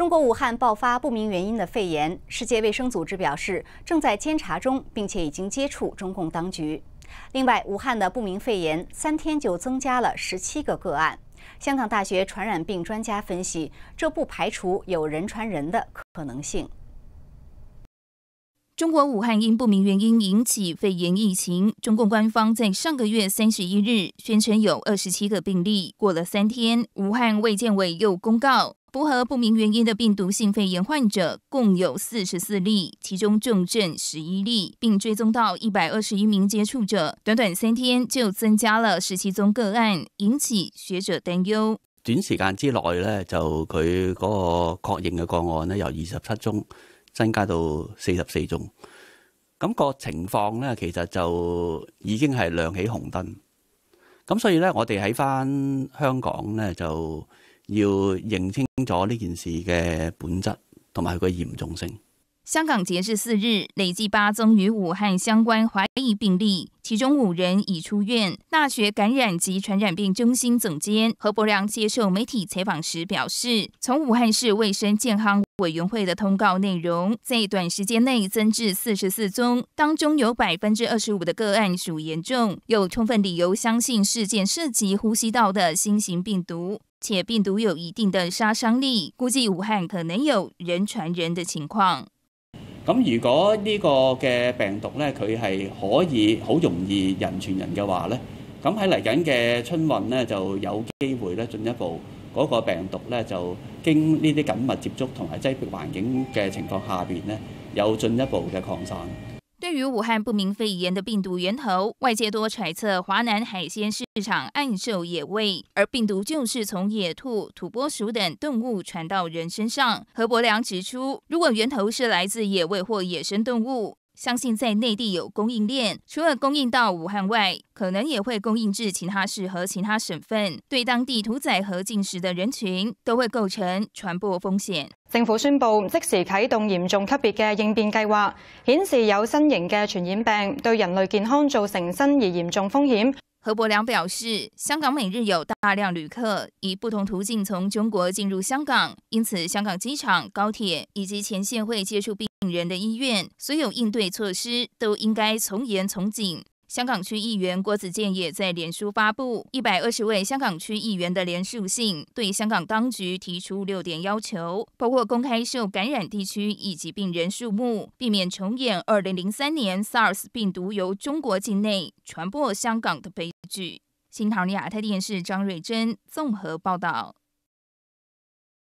中国武汉爆发不明原因的肺炎，世界卫生组织表示正在监察中，并且已经接触中共当局。另外，武汉的不明肺炎三天就增加了十七个个案。香港大学传染病专家分析，这不排除有人传人的可能性。中国武汉因不明原因引起肺炎疫情，中共官方在上个月三十一日宣称有二十七个病例，过了三天，武汉卫健委又公告。符合不明原因的病毒性肺炎患者共有四十四例，其中重症十一例，并追踪到一百二十一名接触者。短短三天就增加了十七宗个案，引起学者担忧。短时间之内呢，就佢嗰个确认嘅个案呢，由二十七宗增加到四十四宗，咁个情况呢，其实就已经系亮起红灯。咁所以呢，我哋喺翻香港呢，就。要认清咗呢件事嘅本质同埋佢嘅严重性。香港截至四日累计八宗与武汉相关怀疑病例，其中五人已出院。大学感染及传染病中心总监何博良接受媒体采访时表示：，从武汉市卫生健康委员会的通告内容，在短时间内增至四十四宗，当中有百分之二十五的个案属严重，有充分理由相信事件涉及呼吸道的新型病毒。且病毒有一定的杀伤力，估计武汉可能有人传人的情况。咁如果呢个嘅病毒呢，佢系可以好容易人传人嘅话呢，咁喺嚟紧嘅春运呢，就有机会咧进一步嗰个病毒呢，就经呢啲紧密接触同埋挤迫环境嘅情况下边呢，有进一步嘅扩散。对于武汉不明肺炎的病毒源头，外界多揣测华南海鲜市场暗售野味，而病毒就是从野兔、土拨鼠等动物传到人身上。何伯良指出，如果源头是来自野味或野生动物。相信在内地有供应链，除了供应到武汉外，可能也会供应至其他市和其他省份，对当地屠宰和进食的人群都会构成传播风险。政府宣布即时启动严重级别嘅应变计划，显示有新型嘅传染病对人类健康造成新而严重风险。何博良表示，香港每日有大量旅客以不同途径从中国进入香港，因此香港机场、高铁以及前线会接触病。人的医院，所有应对措施都应该从严从紧。香港区议员郭子健也在脸书发布一百二十位香港区议员的联署信，对香港当局提出六点要求，包括公开受感染地区以及病人数目，避免重演二零零三年 SARS 病毒由中国境内传播香港的悲剧。新唐尼亚太电视张瑞珍综合报道。